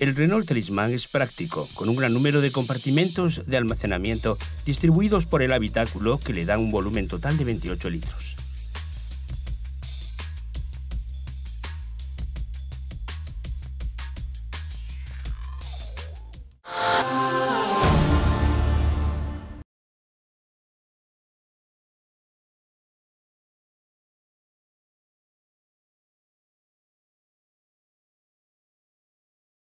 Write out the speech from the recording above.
El Renault Talisman es práctico, con un gran número de compartimentos de almacenamiento distribuidos por el habitáculo que le dan un volumen total de 28 litros.